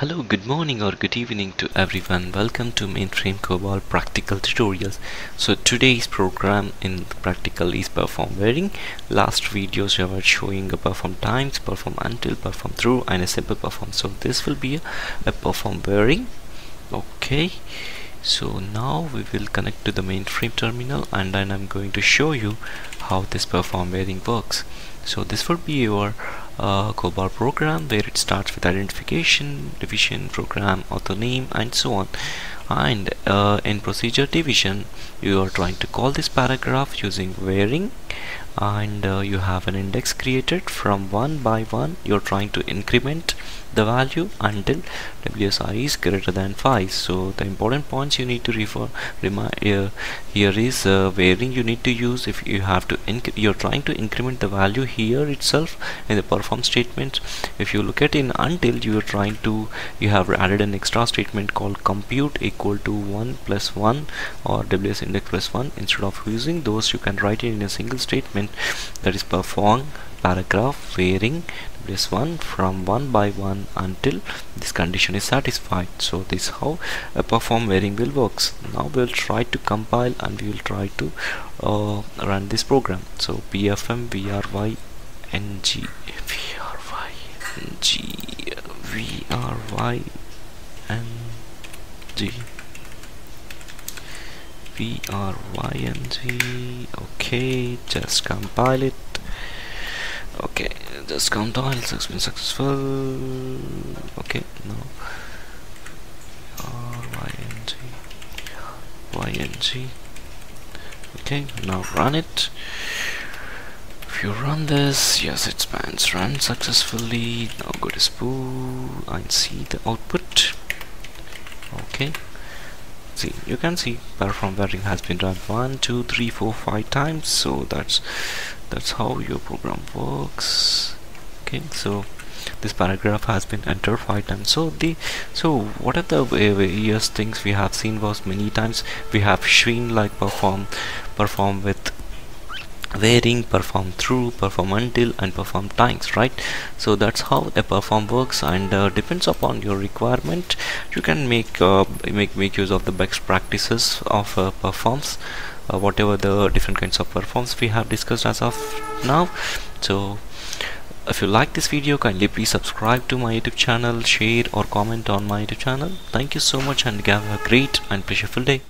Hello, good morning or good evening to everyone. Welcome to Mainframe COBOL practical tutorials. So today's program in practical is perform varying. Last videos we were showing a perform times, perform until, perform through and a simple perform. So this will be a, a perform varying. Okay. So now we will connect to the mainframe terminal and then I'm going to show you how this perform varying works. So this will be your uh, COBOL program where it starts with identification, division, program, author name and so on. And uh, in procedure division you are trying to call this paragraph using varying and uh, you have an index created from one by one. You're trying to increment the value until WSI is greater than 5 so the important points you need to refer uh, here is uh, varying you need to use if you have to you're trying to increment the value here itself in the perform statement. If you look at in until you are trying to you have added an extra statement called compute equal to 1 plus 1 or WS index plus 1 instead of using those you can write it in a single statement that is perform paragraph varying this one from one by one until this condition is satisfied. So this is how a perform varying will works. Now we'll try to compile and we will try to uh, run this program. So pfm vry ng vry ng vry ng VRYNG okay just compile it. Okay just compile. It's been successful. Okay now RYNG YNG okay now run it. If you run this yes it spans run successfully. Now go to spool and see the output. Okay see. You can see. Perform varying has been done one two three four five times. So that's that's how your program works. Okay so this paragraph has been entered five times. So the so what are the uh, various things we have seen was many times we have seen like perform perform with varying perform through perform until and perform times right? So that's how a perform works and uh, depends upon your requirement. You can make uh, make make use of the best practices of uh, performs uh, whatever the different kinds of performs we have discussed as of now. So if you like this video kindly please subscribe to my youtube channel share or comment on my youtube channel. Thank you so much and have a great and pleasureful day